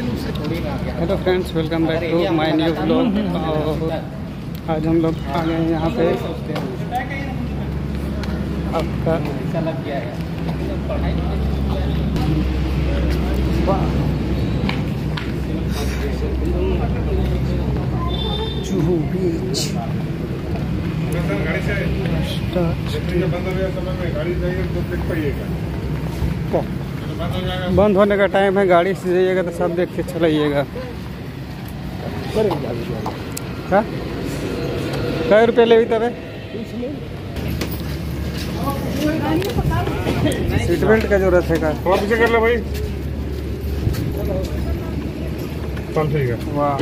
Hello friends welcome back to my new blog आज हम लोग आ गए हैं यहाँ पे। आपका जुहू बीच बंद होने का टाइम है गाड़ी से जाइएगा तो सब देख के चलाइएगा। हाँ? कै रुपये ले तब? सीट बेल्ट का ज़रूरत है का? पीछे कर ले भाई। चल ठीक है। वाह।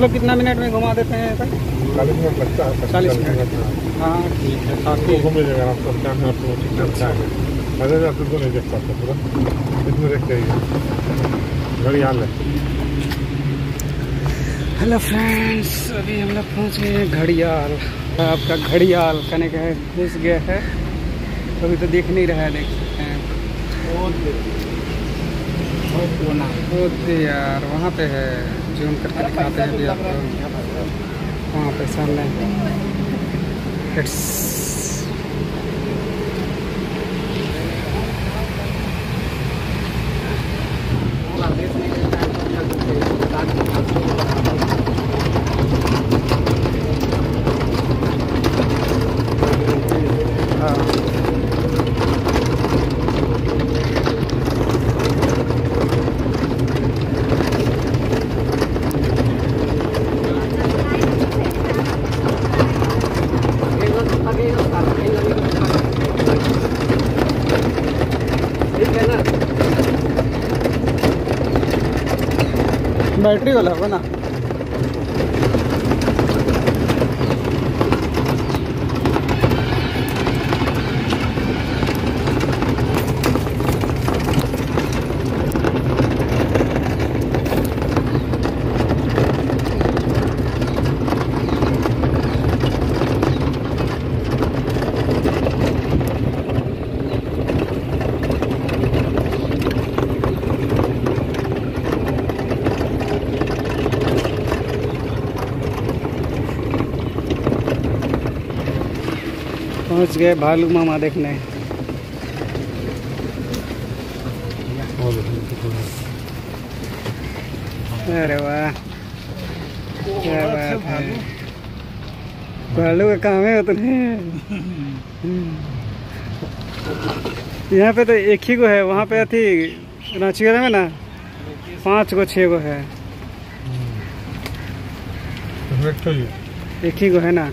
लोग कितना मिनट में घुमा देते हैं चालीस मिनट लगता है चालीस मिनट हाँ ठीक है काफ़ी घूम जाएगा आपको क्या है आपको ठीक है मज़े में आपको नहीं देख पाते पूरा इसमें देखते ही घड़ियाल है। हेलो फ्रेंड्स अभी हम लोग पहुँच गए हैं घड़ियाल। आपका घड़ियाल कहने का है, घुस गया है। अभी तो दिख नहीं रहा है, देख सकते हैं। होते यार, वहाँ पे है जूम करके दिखाते हैं अभी आपको। वहाँ पे सामने। इट्स बैटरी वाला होगा पहुँच गए भालू मामा देखने। अरे वाह क्या बात है। भालू का काम है उतने। यहाँ पे तो एक ही गो है वहाँ पे अथी रांची में ना पाँच गो छः गो है। एक ही गो है ना।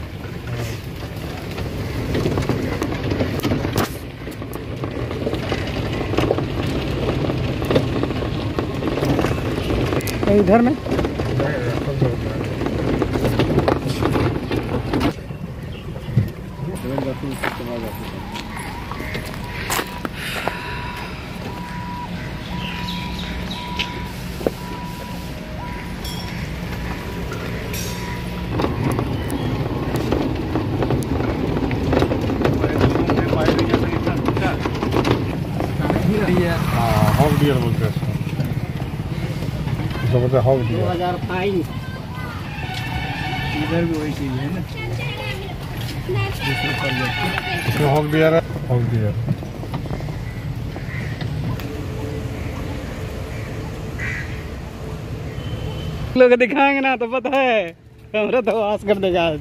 और इधर में डियर हैं इसको बोलते हैं हॉक डियर हज़ार फाइन इधर भी वही चीज़ है ना। इसमें हॉक डियर है हॉक डियर लोग दिखाएँगे ना तो पता है हमारा तो आस कर देगा आज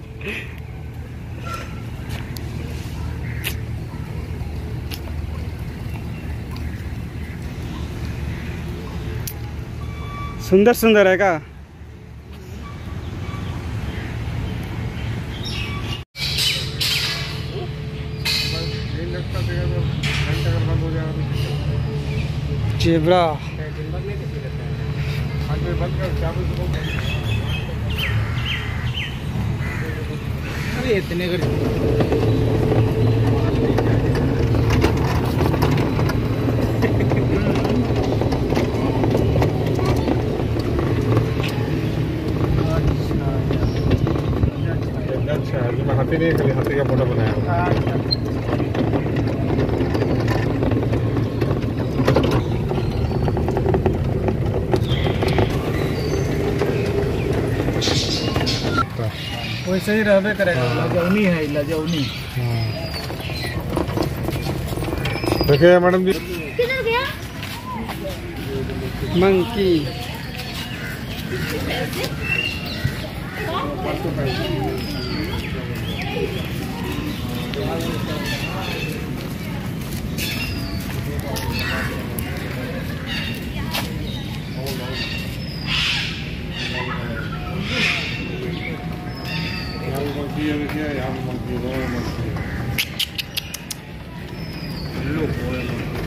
सुंदर सुंदर है का जेबरा। अरे इतने कर अच्छा है मैं हाथी नहीं खाली हाथी का फ़ोटो बनाया वैसे ही रहबे करेगा लजौनी है लजौनी देखिए मैडम जी मंकी यहाँ भी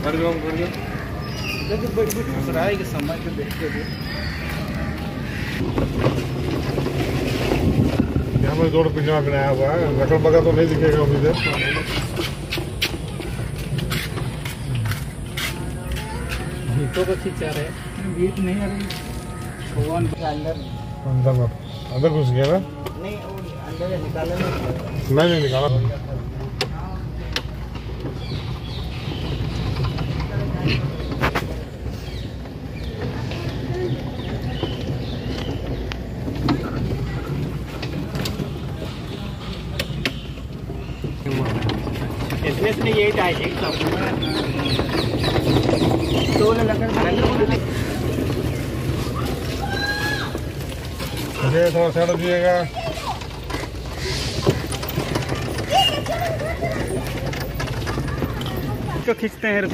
कर दो कर दो देखो बैठ बैठ सराय के समय को देख के भी जोड़ पिंजरा बनाया हुआ है नकल बगा तो नहीं दिखेगा उम्मीद है तो को खींचा रहे भीट नहीं आ रही अंदर अंदर अंदर घुस गया ना नहीं अंदर निकाले नहीं निकाला इसमें यही तो थोड़ा साइड दिएगा। इसको खींचते हैं रुक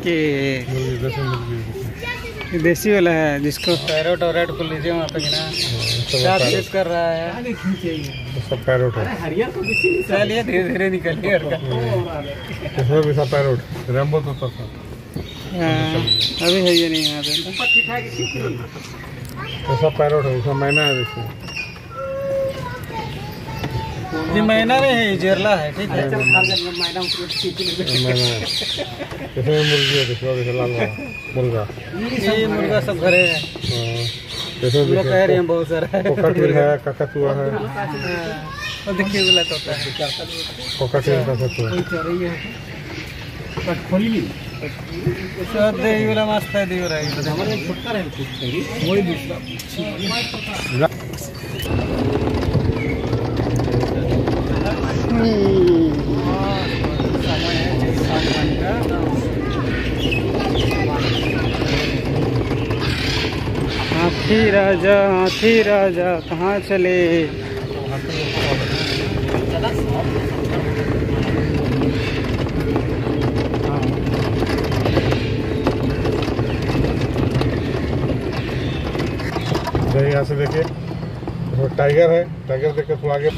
देसी वाला है जिसको पैरोट और रेड को लीजिए वहाँ पे गिना चेक कर रहा है। सब पैरोट है हरियर तो नहीं चलिए धीरे धीरे निकलिए और इसमें भी सब पैरोट रेम्बो तो था हाँ, अभी है ये नहीं यहाँ पे। ये सब पैरोट है इसमें मैना है देखिए ये महीना में है जेरला है ठीक है। मैना इसमें मुर्गी है मुर्गा। ये मुर्गा सब घरे है। हाँ, इसमें कह रहे हैं बहुत सारा। है कोकाटिल है ककतुआ है। हाँ, और देखिए वाला तोता है। कोकाटिल ककतुआ कोई चोरी है? बट खोली ली सब दही वाला मस्त है दही वाला। ये हमारे छोटा रहे कुछ वही दूसरा हाथी राजा हाथी राजा, कहाँ चले? यहाँ से देखिए इसमें टाइगर है टाइगर देख के थोड़ा आगे।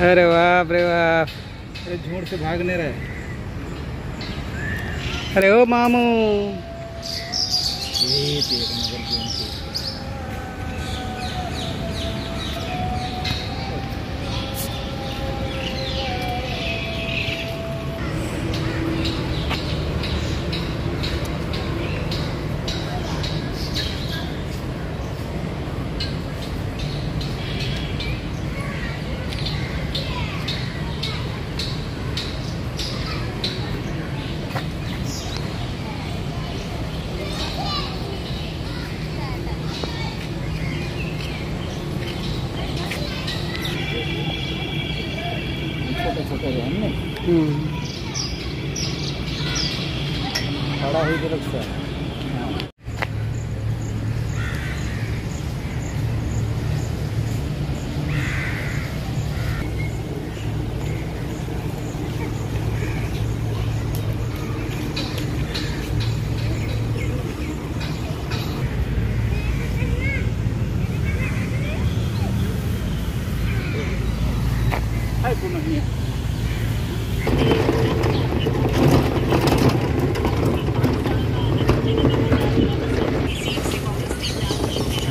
अरे बाप रे बाप। अरे झोड़ से भागने रहे। अरे ओ मामू। ये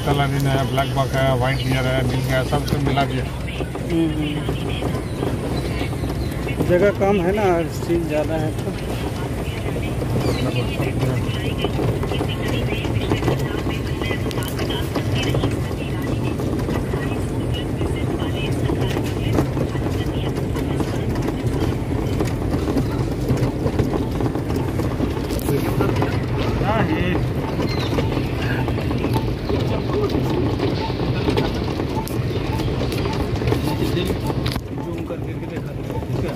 अलादीन है ब्लैक बक है वाइट बियर है मिल्क है सब कुछ मिला हम्म, जगह कम है ना हर चीज़ ज़्यादा है तो हाँ ये जूम करके के देखा दो, ठीक है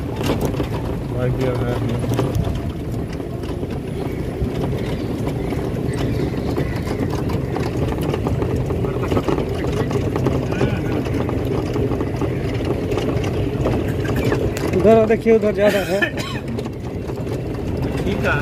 वाइट बियर है उधर देखिए उधर ज़्यादा है। ठीक है